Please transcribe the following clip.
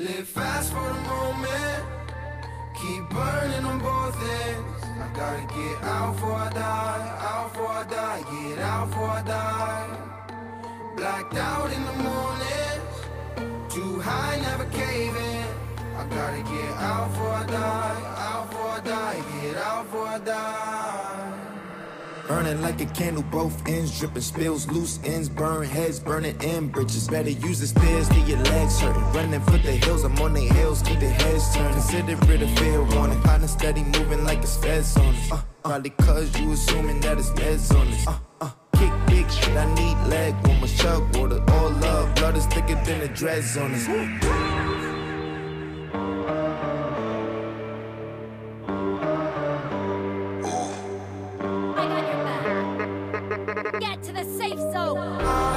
Live fast for the moment. Keep burning on both ends. I gotta get out before I die. Out before I die. Get out before I die. Blacked out in the mornings. Too high, never caving. I gotta get out before I die. Out before I die. Get out before I die. Burning like a candle, both ends dripping, spills loose ends, burn heads, burning in bridges. Better use the stairs, get your legs hurting. Running for the hills, I'm on the hills, keep the heads turned. Consider it a fair warning. Kinda steady moving like it's feds on us. Uh, probably cause you assuming that it's meds on us. Uh, uh, kick big shit, I need leg warmers, chug water, all love. Blood is thicker than the dreads on us. Get to the safe zone!